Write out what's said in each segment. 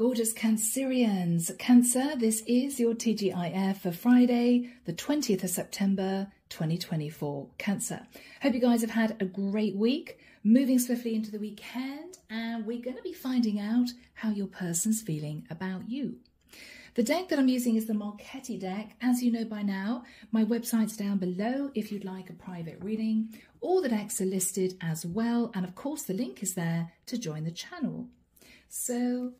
gorgeous Cancerians. Cancer, this is your TGIF for Friday, the 20th of September 2024. Cancer. Hope you guys have had a great week, moving swiftly into the weekend, and we're going to be finding out how your person's feeling about you. The deck that I'm using is the Marchetti deck. As you know by now, my website's down below if you'd like a private reading. All the decks are listed as well, and of course the link is there to join the channel. So,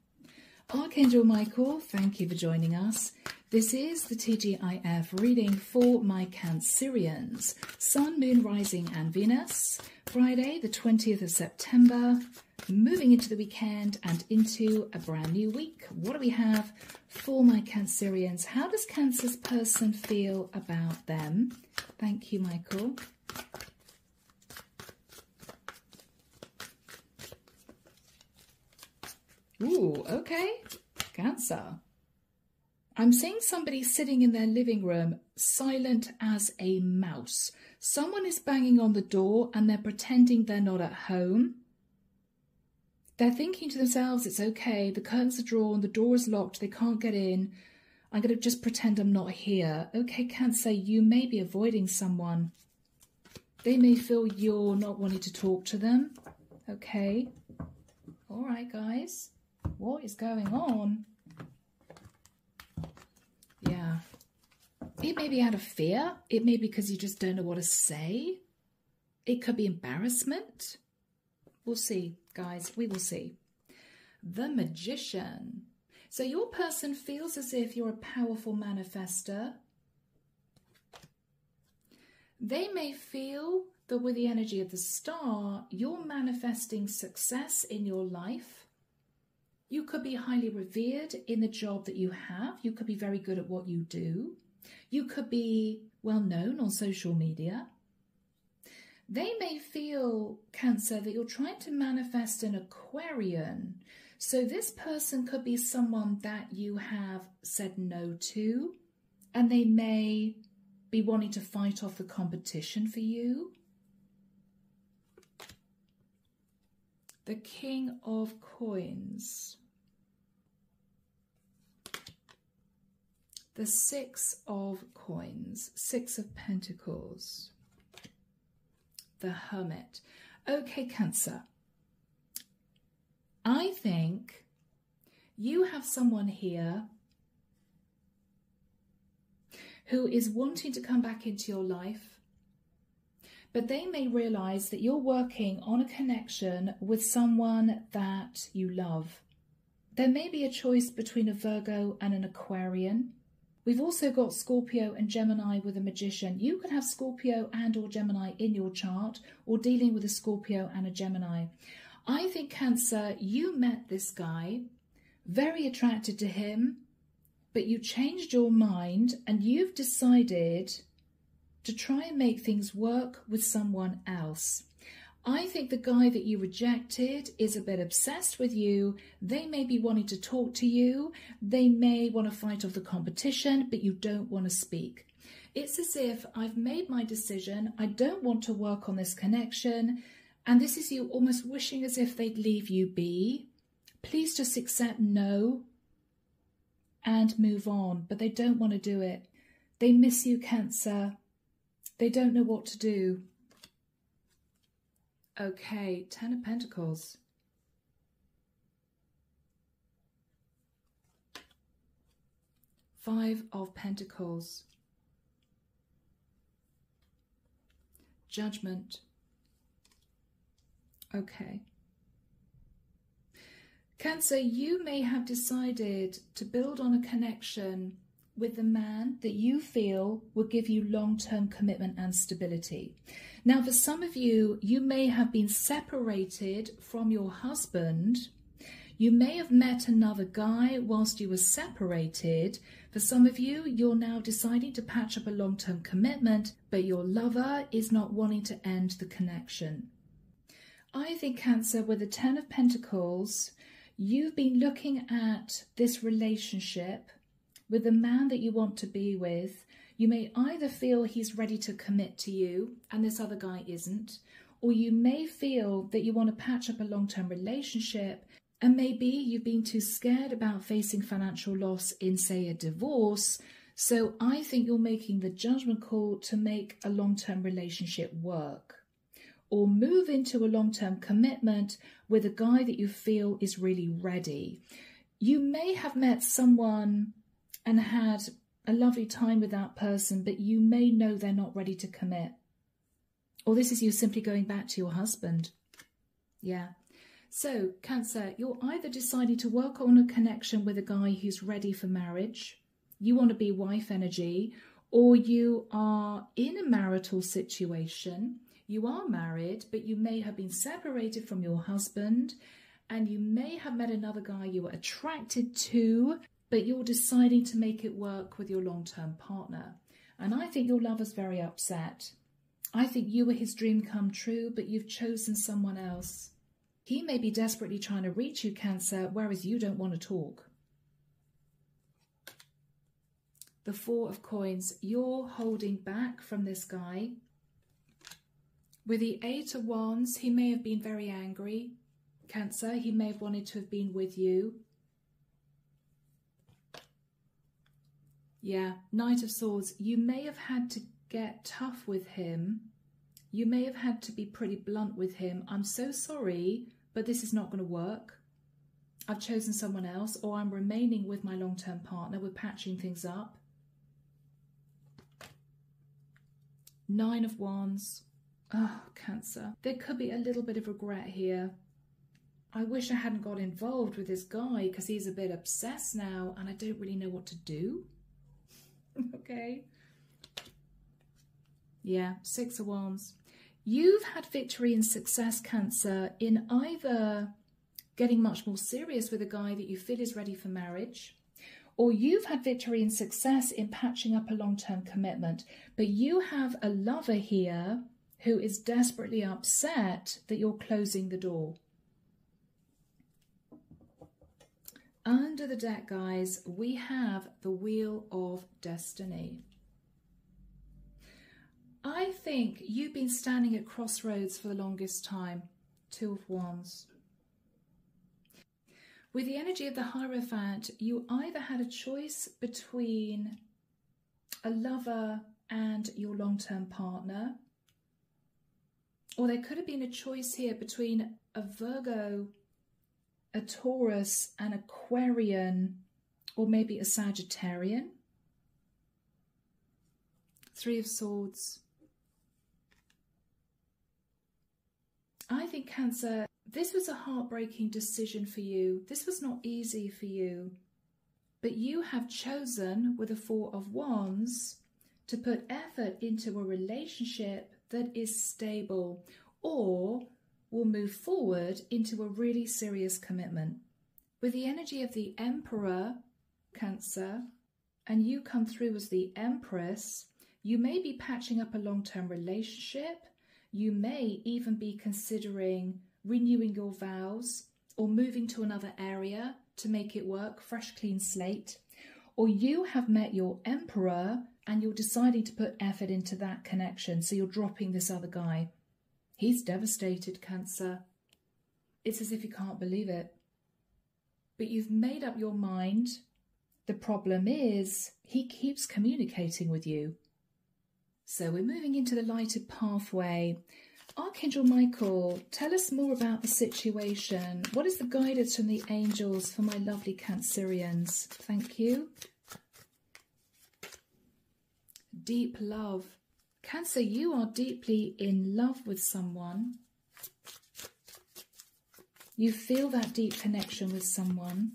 Archangel Michael, thank you for joining us. This is the TGIF reading for my Cancerians, Sun, Moon, Rising, and Venus. Friday, the 20th of September, moving into the weekend and into a brand new week. What do we have for my Cancerians? How does Cancer's person feel about them? Thank you, Michael. Ooh, okay. Cancer. I'm seeing somebody sitting in their living room, silent as a mouse. Someone is banging on the door and they're pretending they're not at home. They're thinking to themselves, it's okay, the curtains are drawn, the door is locked, they can't get in. I'm going to just pretend I'm not here. Okay, Cancer, you may be avoiding someone. They may feel you're not wanting to talk to them. Okay. All right, guys. What is going on? Yeah. It may be out of fear. It may be because you just don't know what to say. It could be embarrassment. We'll see, guys. We will see. The Magician. So your person feels as if you're a powerful manifester. They may feel that with the energy of the star, you're manifesting success in your life. You could be highly revered in the job that you have. You could be very good at what you do. You could be well known on social media. They may feel, Cancer, that you're trying to manifest an Aquarian. So this person could be someone that you have said no to, and they may be wanting to fight off the competition for you. The King of Coins. the Six of Coins, Six of Pentacles, the Hermit. Okay, Cancer. I think you have someone here who is wanting to come back into your life, but they may realize that you're working on a connection with someone that you love. There may be a choice between a Virgo and an Aquarian. We've also got Scorpio and Gemini with a magician. You can have Scorpio and or Gemini in your chart or dealing with a Scorpio and a Gemini. I think Cancer, you met this guy, very attracted to him, but you changed your mind and you've decided to try and make things work with someone else. I think the guy that you rejected is a bit obsessed with you. They may be wanting to talk to you. They may want to fight off the competition, but you don't want to speak. It's as if I've made my decision. I don't want to work on this connection. And this is you almost wishing as if they'd leave you be. Please just accept no and move on. But they don't want to do it. They miss you, Cancer. They don't know what to do. Okay, Ten of Pentacles. Five of Pentacles. Judgment. Okay. Cancer, you may have decided to build on a connection with the man that you feel will give you long term commitment and stability. Now, for some of you, you may have been separated from your husband. You may have met another guy whilst you were separated. For some of you, you're now deciding to patch up a long term commitment, but your lover is not wanting to end the connection. I think, Cancer, with the Ten of Pentacles, you've been looking at this relationship with the man that you want to be with, you may either feel he's ready to commit to you and this other guy isn't, or you may feel that you want to patch up a long term relationship And maybe you've been too scared about facing financial loss in, say, a divorce. So I think you're making the judgment call to make a long term relationship work or move into a long term commitment with a guy that you feel is really ready. You may have met someone and had a lovely time with that person, but you may know they're not ready to commit. Or this is you simply going back to your husband. Yeah. So, Cancer, you're either deciding to work on a connection with a guy who's ready for marriage, you want to be wife energy, or you are in a marital situation you are married, but you may have been separated from your husband and you may have met another guy you were attracted to, but you're deciding to make it work with your long term partner. And I think your lover's very upset. I think you were his dream come true, but you've chosen someone else. He may be desperately trying to reach you, Cancer, whereas you don't want to talk. The Four of Coins, you're holding back from this guy with the Eight of Wands, he may have been very angry. Cancer, he may have wanted to have been with you. Yeah, Knight of Swords, you may have had to get tough with him. You may have had to be pretty blunt with him. I'm so sorry, but this is not going to work. I've chosen someone else, or I'm remaining with my long term partner. We're patching things up. Nine of Wands. Oh, Cancer. There could be a little bit of regret here. I wish I hadn't got involved with this guy because he's a bit obsessed now and I don't really know what to do. okay. Yeah, Six of Wands. You've had victory and success, Cancer, in either getting much more serious with a guy that you feel is ready for marriage, or you've had victory and success in patching up a long term commitment, but you have a lover here who is desperately upset that you're closing the door. Under the deck, guys, we have the Wheel of Destiny. I think you've been standing at crossroads for the longest time. Two of Wands. With the energy of the Hierophant, you either had a choice between a lover and your long-term partner, or there could have been a choice here between a Virgo, a Taurus, an Aquarian, or maybe a Sagittarian. Three of Swords. I think, Cancer, this was a heartbreaking decision for you. This was not easy for you. But you have chosen, with a Four of Wands, to put effort into a relationship that is stable or will move forward into a really serious commitment. With the energy of the Emperor, Cancer, and you come through as the Empress, you may be patching up a long term relationship. You may even be considering renewing your vows or moving to another area to make it work, fresh, clean slate. Or you have met your Emperor and you're deciding to put effort into that connection. So you're dropping this other guy. He's devastated, Cancer. It's as if you can't believe it. But you've made up your mind. The problem is, he keeps communicating with you. So we're moving into the lighted pathway. Archangel Michael, tell us more about the situation. What is the guidance from the angels for my lovely Cancerians? Thank you deep love. Cancer, you are deeply in love with someone. You feel that deep connection with someone.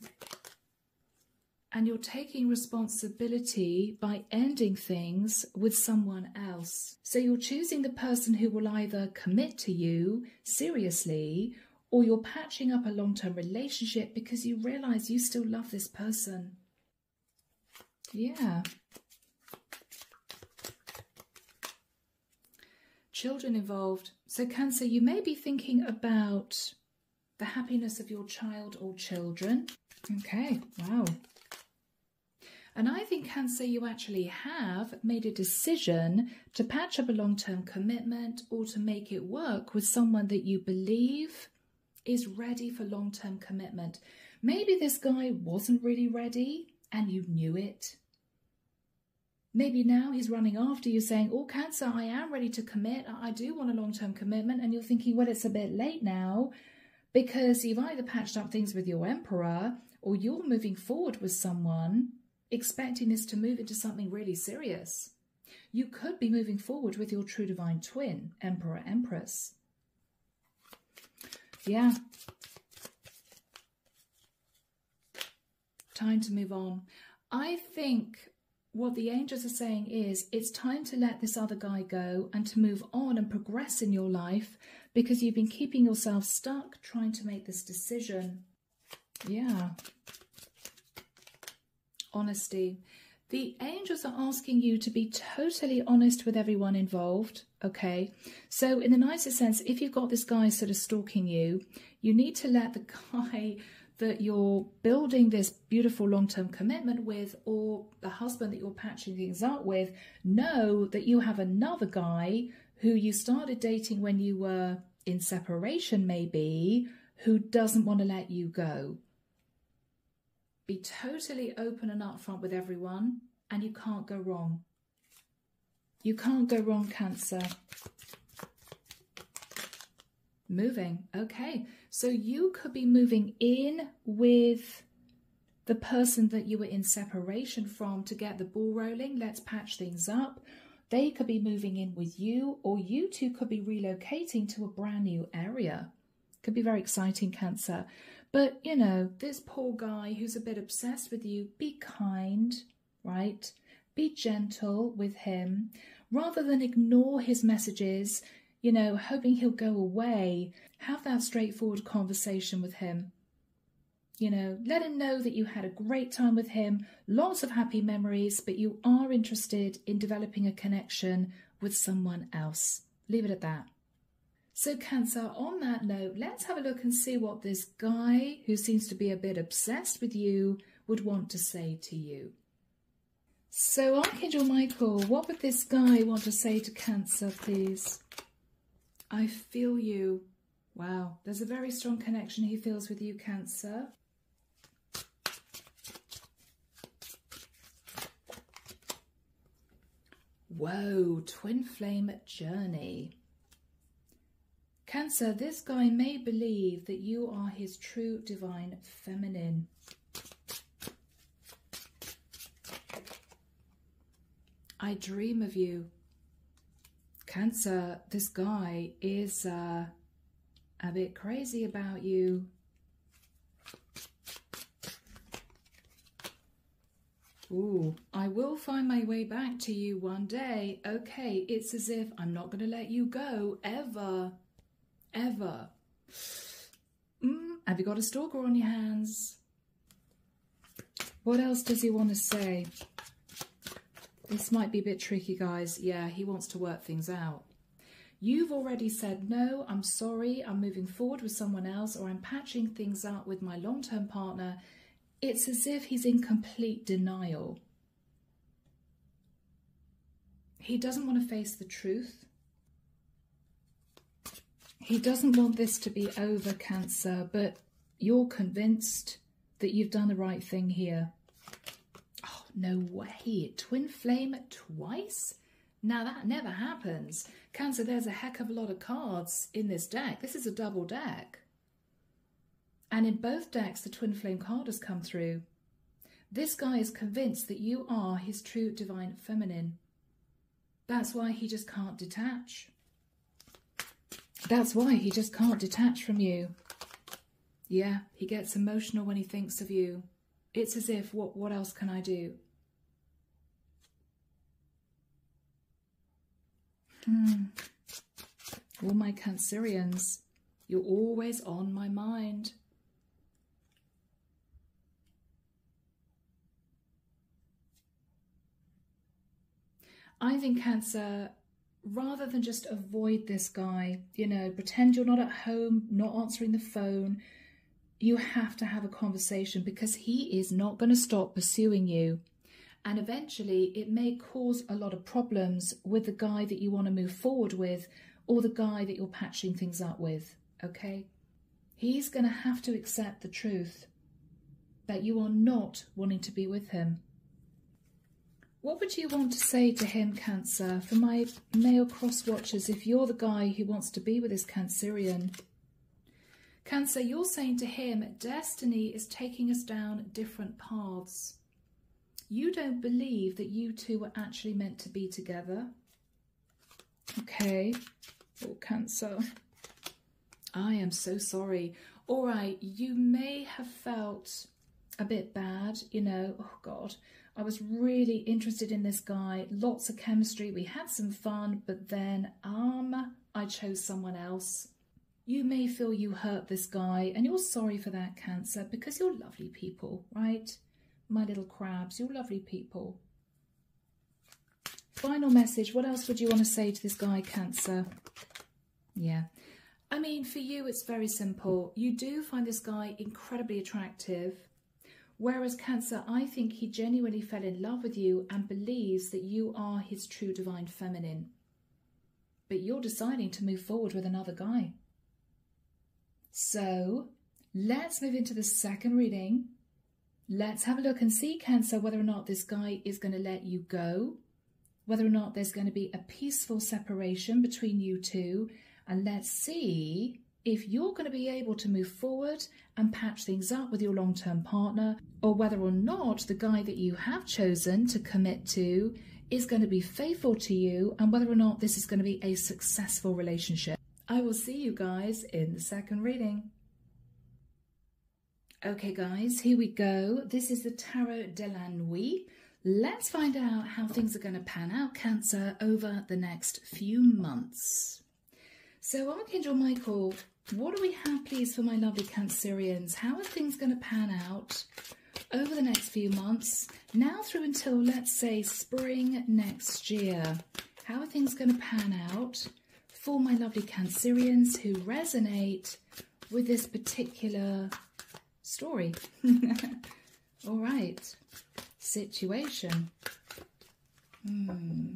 And you're taking responsibility by ending things with someone else. So you're choosing the person who will either commit to you seriously or you're patching up a long term relationship because you realize you still love this person. Yeah. Children involved. So, Cancer, you may be thinking about the happiness of your child or children. Okay, wow. And I think, Cancer, you actually have made a decision to patch up a long term commitment or to make it work with someone that you believe is ready for long term commitment. Maybe this guy wasn't really ready and you knew it. Maybe now he's running after you saying, Oh, Cancer, I am ready to commit. I do want a long term commitment. And you're thinking, Well, it's a bit late now because you've either patched up things with your Emperor or you're moving forward with someone expecting this to move into something really serious. You could be moving forward with your true divine twin, Emperor Empress. Yeah. Time to move on. I think what the angels are saying is it's time to let this other guy go and to move on and progress in your life because you've been keeping yourself stuck trying to make this decision. Yeah. Honesty. The angels are asking you to be totally honest with everyone involved. Okay. So, in the nicest sense, if you've got this guy sort of stalking you, you need to let the guy that you're building this beautiful long term commitment with, or the husband that you're patching things up with, know that you have another guy who you started dating when you were in separation, maybe, who doesn't want to let you go. Be totally open and upfront with everyone, and you can't go wrong. You can't go wrong, Cancer. Moving. Okay. So you could be moving in with the person that you were in separation from to get the ball rolling. Let's patch things up. They could be moving in with you, or you two could be relocating to a brand new area. Could be very exciting, Cancer. But, you know, this poor guy who's a bit obsessed with you, be kind, right? Be gentle with him. Rather than ignore his messages, you know, hoping he'll go away, have that straightforward conversation with him. You know, let him know that you had a great time with him, lots of happy memories, but you are interested in developing a connection with someone else. Leave it at that. So, Cancer, on that note, let's have a look and see what this guy who seems to be a bit obsessed with you would want to say to you. So, Archangel Michael, what would this guy want to say to Cancer, please? I feel you. Wow, there's a very strong connection he feels with you, Cancer. Whoa, twin flame journey. Cancer, this guy may believe that you are his true divine feminine. I dream of you. Cancer, this guy is uh, a bit crazy about you. Ooh, I will find my way back to you one day. Okay, it's as if I'm not going to let you go ever ever. Mm, have you got a stalker on your hands? What else does he want to say? This might be a bit tricky, guys. Yeah, he wants to work things out. You've already said, no, I'm sorry, I'm moving forward with someone else, or I'm patching things up with my long term partner. It's as if he's in complete denial. He doesn't want to face the truth. He doesn't want this to be over, Cancer, but you're convinced that you've done the right thing here. No way. Twin flame twice? Now, that never happens. Cancer, there's a heck of a lot of cards in this deck. This is a double deck. And in both decks, the twin flame card has come through. This guy is convinced that you are his true divine feminine. That's why he just can't detach. That's why he just can't detach from you. Yeah, he gets emotional when he thinks of you. It's as if, what, what else can I do? Hmm. All my Cancerians, you're always on my mind. I think Cancer rather than just avoid this guy, you know, pretend you're not at home, not answering the phone, you have to have a conversation because he is not going to stop pursuing you. And eventually, it may cause a lot of problems with the guy that you want to move forward with or the guy that you're patching things up with. Okay? He's going to have to accept the truth that you are not wanting to be with him. What would you want to say to him, Cancer, for my male cross watchers, if you're the guy who wants to be with this Cancerian? Cancer, you're saying to him, destiny is taking us down different paths. You don't believe that you two were actually meant to be together. Okay. Oh, Cancer. I am so sorry. All right, you may have felt a bit bad, you know. Oh, God. I was really interested in this guy, lots of chemistry, we had some fun, but then, um, I chose someone else. You may feel you hurt this guy, and you're sorry for that, Cancer, because you're lovely people, right? My little crabs, you're lovely people. Final message, what else would you want to say to this guy, Cancer? Yeah. I mean, for you, it's very simple. You do find this guy incredibly attractive. Whereas Cancer, I think he genuinely fell in love with you and believes that you are his true divine feminine. But you're deciding to move forward with another guy. So let's move into the second reading. Let's have a look and see, Cancer, whether or not this guy is going to let you go, whether or not there's going to be a peaceful separation between you two, and let's see if you're going to be able to move forward and patch things up with your long term partner, or whether or not the guy that you have chosen to commit to is going to be faithful to you, and whether or not this is going to be a successful relationship. I will see you guys in the second reading. Okay, guys, here we go. This is the Tarot de la Nuit. Let's find out how things are going to pan out, Cancer, over the next few months. So, Archangel Michael, what do we have, please, for my lovely Cancerians? How are things going to pan out over the next few months, now through until, let's say, spring next year? How are things going to pan out for my lovely Cancerians who resonate with this particular story? All right, situation. Hmm.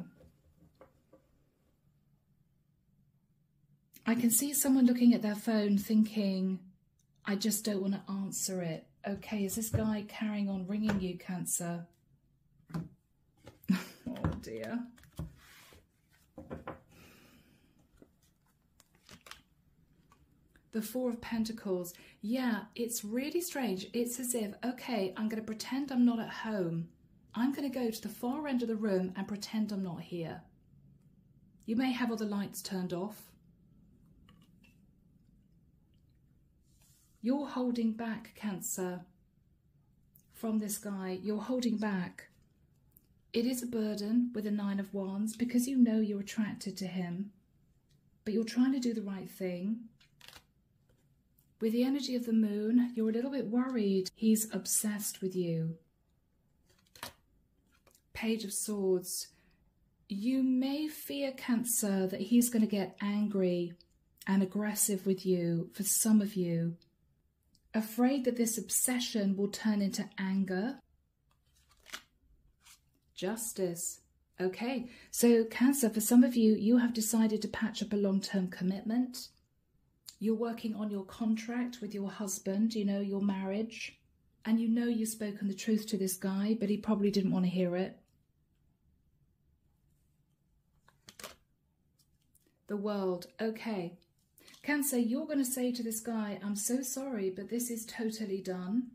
I can see someone looking at their phone thinking, I just don't want to answer it. Okay, is this guy carrying on ringing you, Cancer? oh dear. The Four of Pentacles. Yeah, it's really strange. It's as if, okay, I'm going to pretend I'm not at home. I'm going to go to the far end of the room and pretend I'm not here. You may have all the lights turned off. You're holding back, Cancer, from this guy. You're holding back. It is a burden with a Nine of Wands because you know you're attracted to him, but you're trying to do the right thing. With the energy of the moon, you're a little bit worried. He's obsessed with you. Page of Swords. You may fear, Cancer, that he's going to get angry and aggressive with you for some of you afraid that this obsession will turn into anger. Justice. Okay, so Cancer, for some of you, you have decided to patch up a long term commitment. You're working on your contract with your husband, you know, your marriage, and you know you've spoken the truth to this guy, but he probably didn't want to hear it. The world. Okay, Cancer, you're going to say to this guy, I'm so sorry, but this is totally done.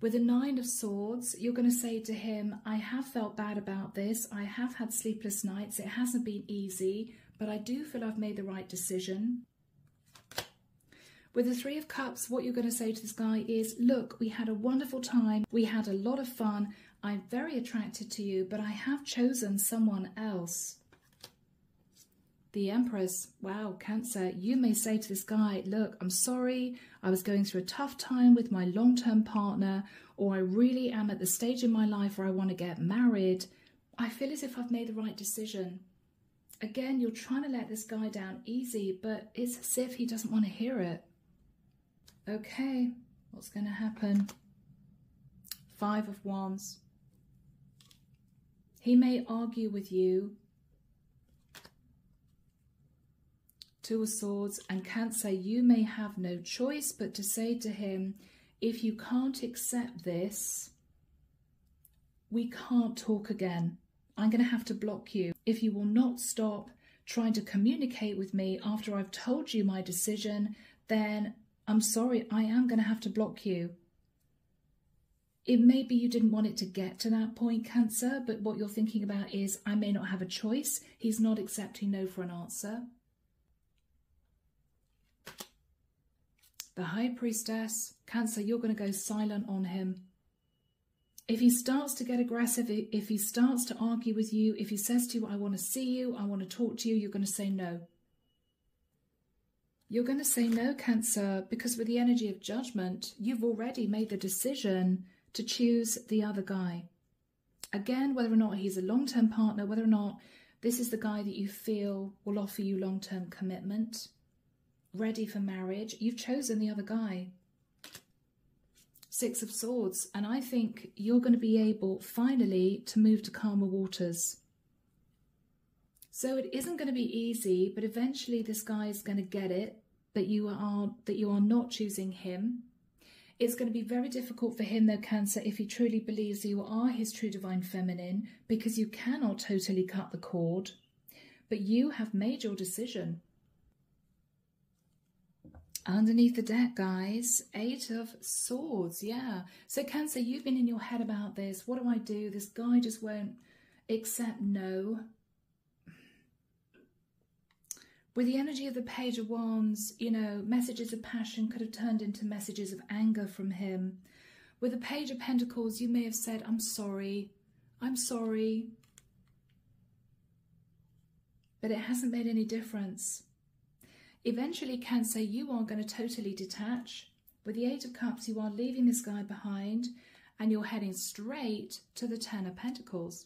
With a Nine of Swords, you're going to say to him, I have felt bad about this. I have had sleepless nights. It hasn't been easy, but I do feel I've made the right decision. With the Three of Cups, what you're going to say to this guy is, look, we had a wonderful time. We had a lot of fun. I'm very attracted to you, but I have chosen someone else. The Empress, wow, Cancer, you may say to this guy, look, I'm sorry, I was going through a tough time with my long term partner, or I really am at the stage in my life where I want to get married. I feel as if I've made the right decision. Again, you're trying to let this guy down easy, but it's as if he doesn't want to hear it. Okay, what's going to happen? Five of Wands. He may argue with you Two of Swords, and Cancer, you may have no choice but to say to him, if you can't accept this, we can't talk again. I'm going to have to block you. If you will not stop trying to communicate with me after I've told you my decision, then I'm sorry, I am going to have to block you. It may be you didn't want it to get to that point, Cancer, but what you're thinking about is I may not have a choice. He's not accepting no for an answer. The High Priestess, Cancer, you're going to go silent on him. If he starts to get aggressive, if he starts to argue with you, if he says to you, I want to see you, I want to talk to you, you're going to say no. You're going to say no, Cancer, because with the energy of judgment, you've already made the decision to choose the other guy. Again, whether or not he's a long term partner, whether or not this is the guy that you feel will offer you long term commitment, ready for marriage, you've chosen the other guy. Six of Swords, and I think you're going to be able finally to move to calmer waters. So it isn't going to be easy, but eventually this guy is going to get it that you are that you are not choosing him it's going to be very difficult for him, though, Cancer, if he truly believes you are his true divine feminine, because you cannot totally cut the cord. But you have made your decision. Underneath the deck, guys, Eight of Swords, yeah. So, Cancer, you've been in your head about this. What do I do? This guy just won't accept no. With the energy of the Page of Wands, you know, messages of passion could have turned into messages of anger from him. With the Page of Pentacles, you may have said, I'm sorry, I'm sorry. But it hasn't made any difference. Eventually, Cancer, you are going to totally detach. With the Eight of Cups, you are leaving this guy behind and you're heading straight to the Ten of Pentacles.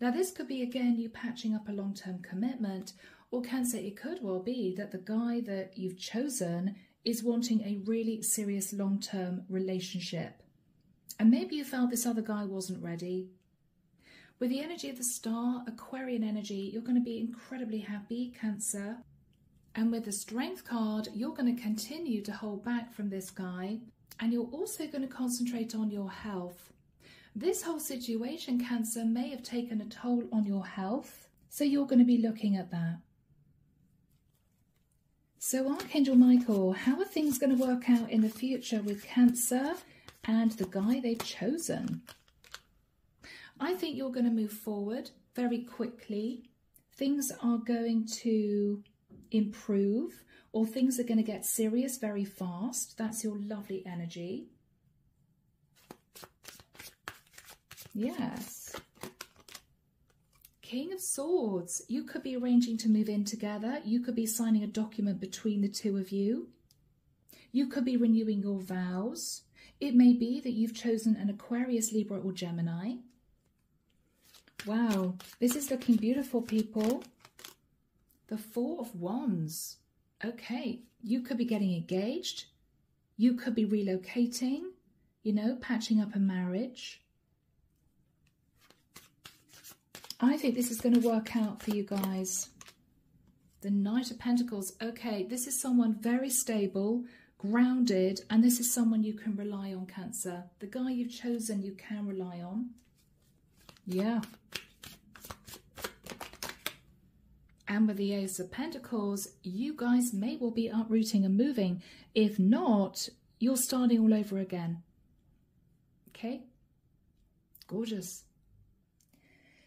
Now, this could be, again, you patching up a long-term commitment or Cancer, it could well be that the guy that you've chosen is wanting a really serious long term relationship. And maybe you felt this other guy wasn't ready. With the energy of the star, Aquarian energy, you're going to be incredibly happy, Cancer. And with the Strength card, you're going to continue to hold back from this guy. And you're also going to concentrate on your health. This whole situation, Cancer, may have taken a toll on your health. So you're going to be looking at that. So, Archangel Michael, how are things going to work out in the future with Cancer and the guy they've chosen? I think you're going to move forward very quickly. Things are going to improve or things are going to get serious very fast. That's your lovely energy. Yes. King of Swords. You could be arranging to move in together. You could be signing a document between the two of you. You could be renewing your vows. It may be that you've chosen an Aquarius, Libra or Gemini. Wow, this is looking beautiful, people. The Four of Wands. Okay, you could be getting engaged. You could be relocating, you know, patching up a marriage. I think this is going to work out for you guys. The Knight of Pentacles. Okay, this is someone very stable, grounded, and this is someone you can rely on, Cancer. The guy you've chosen you can rely on. Yeah. And with the Ace of Pentacles, you guys may well be uprooting and moving. If not, you're starting all over again. Okay? Gorgeous.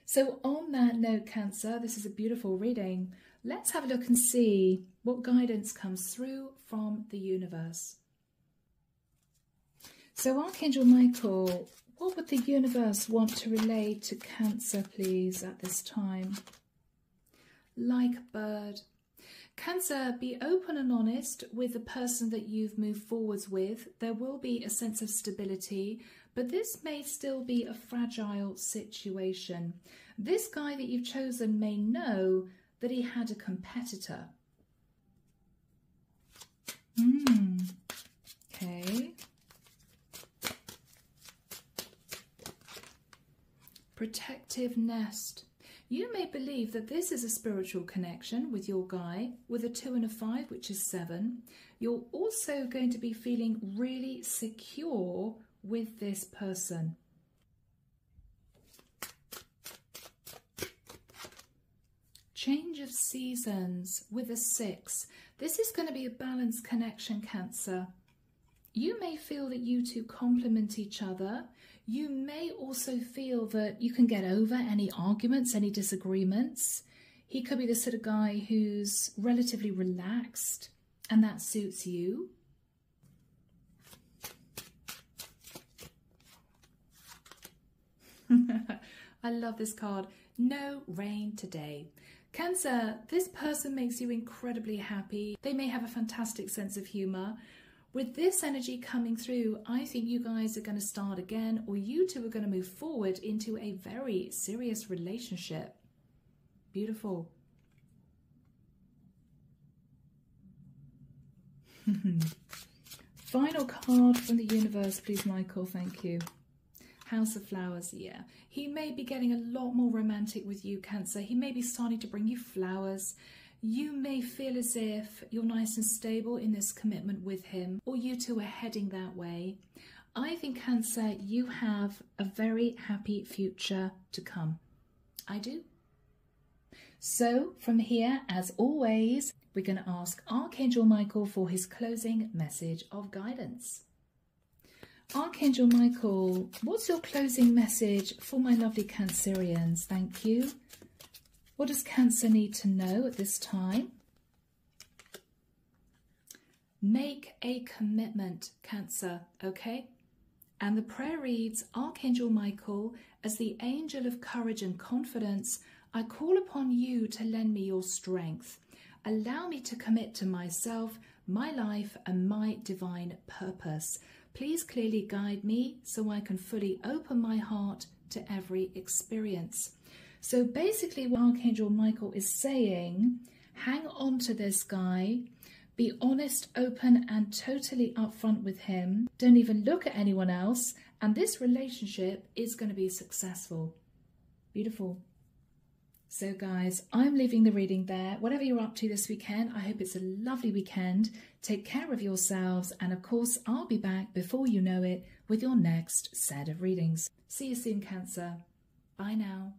So on that note, Cancer, this is a beautiful reading. Let's have a look and see what guidance comes through from the universe. So Archangel Michael, what would the universe want to relay to Cancer, please, at this time? Like a bird. Cancer, be open and honest with the person that you've moved forwards with. There will be a sense of stability, but this may still be a fragile situation. This guy that you've chosen may know that he had a competitor. Hmm. Okay. Protective nest. You may believe that this is a spiritual connection with your guy with a two and a five, which is seven. You're also going to be feeling really secure with this person. Change of seasons with a six. This is going to be a balanced connection, Cancer. You may feel that you two complement each other. You may also feel that you can get over any arguments, any disagreements. He could be the sort of guy who's relatively relaxed and that suits you. I love this card. No rain today. Cancer, this person makes you incredibly happy. They may have a fantastic sense of humour. With this energy coming through, I think you guys are going to start again, or you two are going to move forward into a very serious relationship. Beautiful. Final card from the universe, please, Michael. Thank you. House of Flowers, yeah. He may be getting a lot more romantic with you, Cancer. He may be starting to bring you flowers. You may feel as if you're nice and stable in this commitment with him, or you two are heading that way. I think, Cancer, you have a very happy future to come. I do. So, from here, as always, we're going to ask Archangel Michael for his closing message of guidance. Archangel Michael, what's your closing message for my lovely Cancerians? Thank you. What does Cancer need to know at this time? Make a commitment, Cancer, okay? And the prayer reads Archangel Michael, as the angel of courage and confidence, I call upon you to lend me your strength. Allow me to commit to myself, my life, and my divine purpose. Please clearly guide me so I can fully open my heart to every experience. So basically, what Archangel Michael is saying hang on to this guy, be honest, open, and totally upfront with him. Don't even look at anyone else, and this relationship is going to be successful. Beautiful. So, guys, I'm leaving the reading there. Whatever you're up to this weekend, I hope it's a lovely weekend. Take care of yourselves, and of course, I'll be back before you know it with your next set of readings. See you soon, Cancer. Bye now.